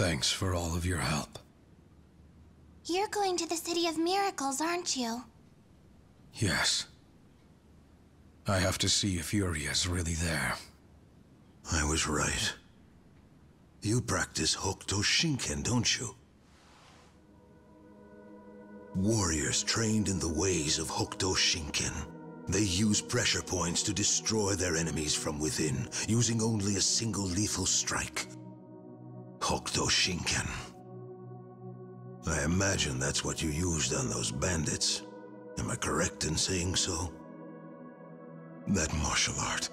Thanks for all of your help. You're going to the City of Miracles, aren't you? Yes. I have to see if Yuria's really there. I was right. You practice Hokuto Shinken, don't you? Warriors trained in the ways of Hokuto Shinken. They use pressure points to destroy their enemies from within, using only a single lethal strike. Hokuto Shinken. I imagine that's what you used on those bandits. Am I correct in saying so? That martial art.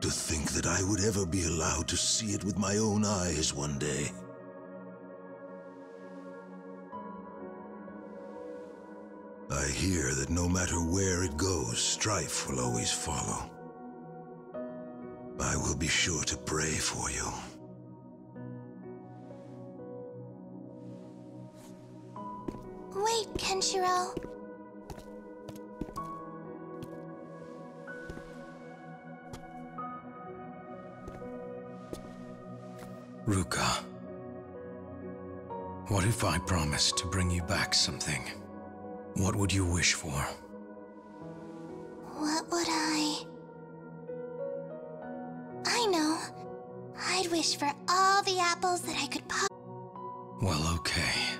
To think that I would ever be allowed to see it with my own eyes one day. I hear that no matter where it goes, strife will always follow. I will be sure to pray for you. Ruka. What if I promised to bring you back something? What would you wish for? What would I... I know. I'd wish for all the apples that I could pop. Well, okay.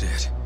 That's it.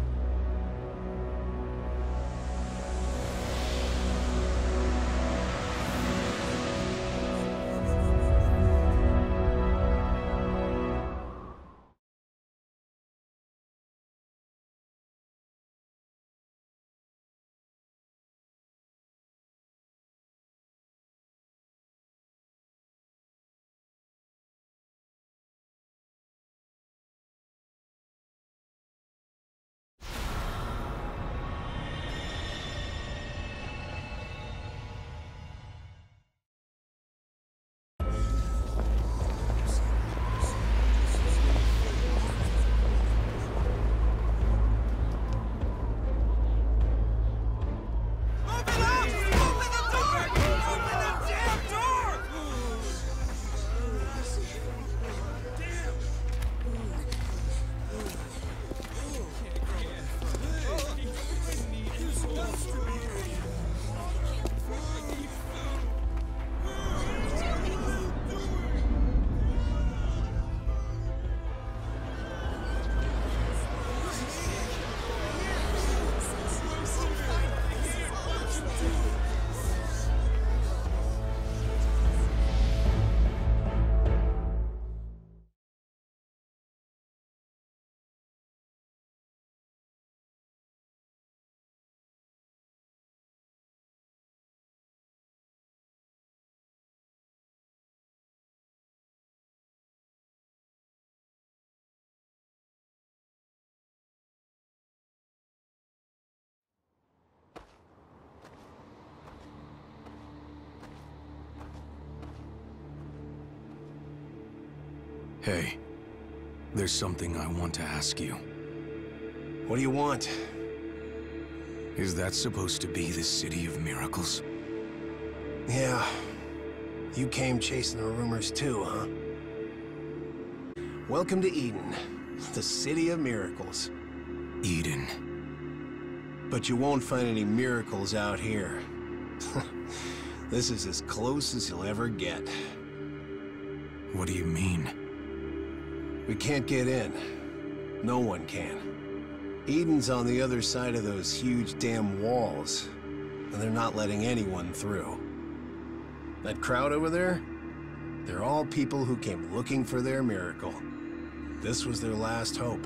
Hey, there's something I want to ask you. What do you want? Is that supposed to be the City of Miracles? Yeah. You came chasing the rumors too, huh? Welcome to Eden, the City of Miracles. Eden. But you won't find any miracles out here. this is as close as you'll ever get. What do you mean? We can't get in. No one can. Eden's on the other side of those huge damn walls, and they're not letting anyone through. That crowd over there? They're all people who came looking for their miracle. This was their last hope.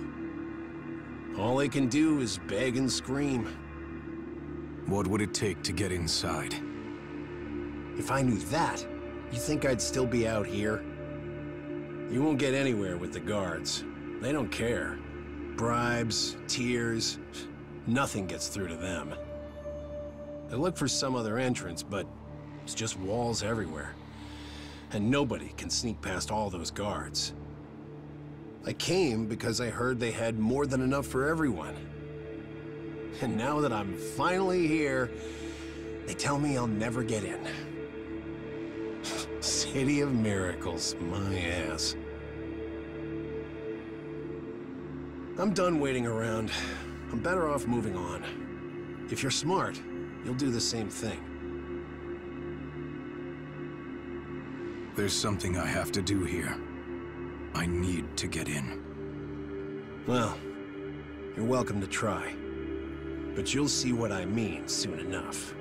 All they can do is beg and scream. What would it take to get inside? If I knew that, you think I'd still be out here? You won't get anywhere with the guards. They don't care. Bribes, tears, nothing gets through to them. They look for some other entrance, but it's just walls everywhere. And nobody can sneak past all those guards. I came because I heard they had more than enough for everyone. And now that I'm finally here, they tell me I'll never get in. City of Miracles, my ass. I'm done waiting around. I'm better off moving on. If you're smart, you'll do the same thing. There's something I have to do here. I need to get in. Well, you're welcome to try. But you'll see what I mean soon enough.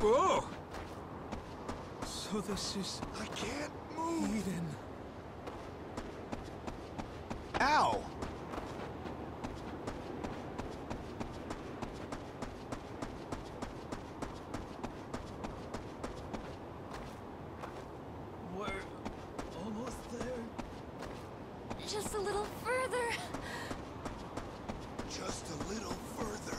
Whoa! So this is I can't move. Eden. Ow! We're almost there. Just a little further. Just a little further.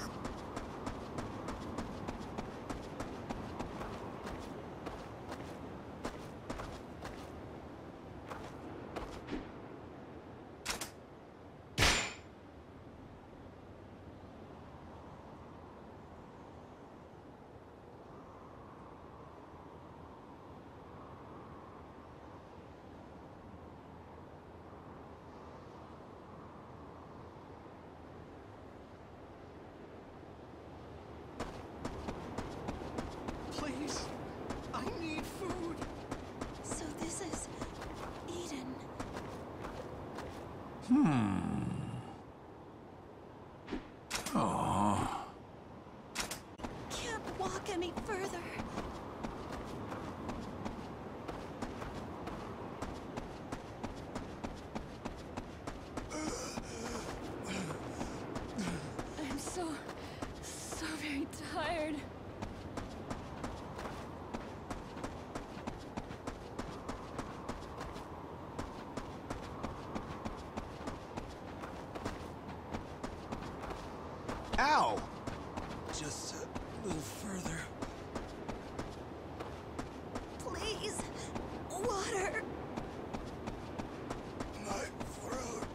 Please, I need food. So this is Eden. Can't walk any further. I'm so, so very tired. Ow! Just a little further. Please, water. My throat.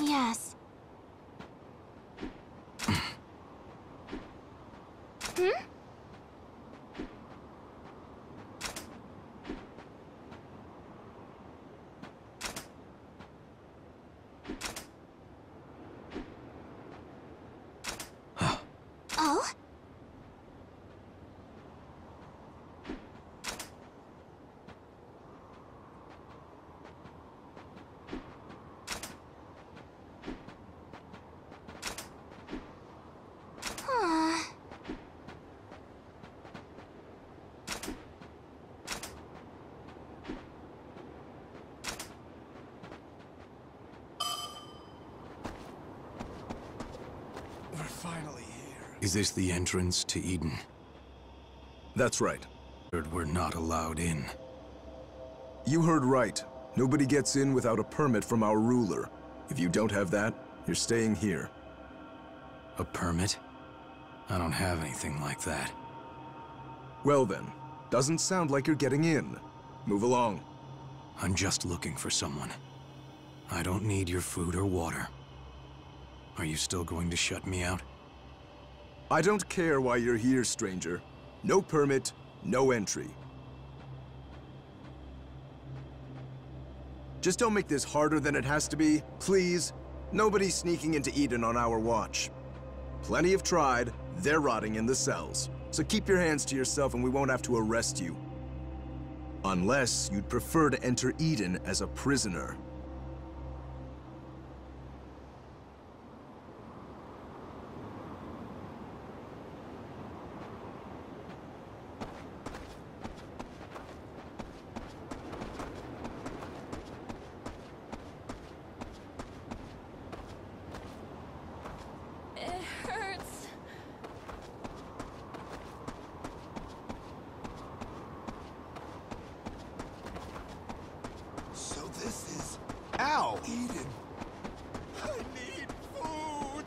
Yes. oh? Aw. Is this the entrance to Eden? That's right. Heard We're not allowed in. You heard right. Nobody gets in without a permit from our ruler. If you don't have that, you're staying here. A permit? I don't have anything like that. Well then, doesn't sound like you're getting in. Move along. I'm just looking for someone. I don't need your food or water. Are you still going to shut me out? I don't care why you're here, stranger. No permit, no entry. Just don't make this harder than it has to be, please. Nobody's sneaking into Eden on our watch. Plenty have tried, they're rotting in the cells. So keep your hands to yourself and we won't have to arrest you. Unless you'd prefer to enter Eden as a prisoner. It hurts. So this is... Ow! Eden. I need food!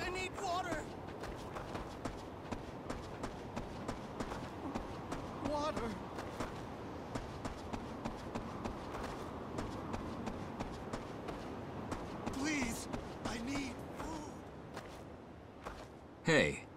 I need water! Water! Please, I need food! Hey,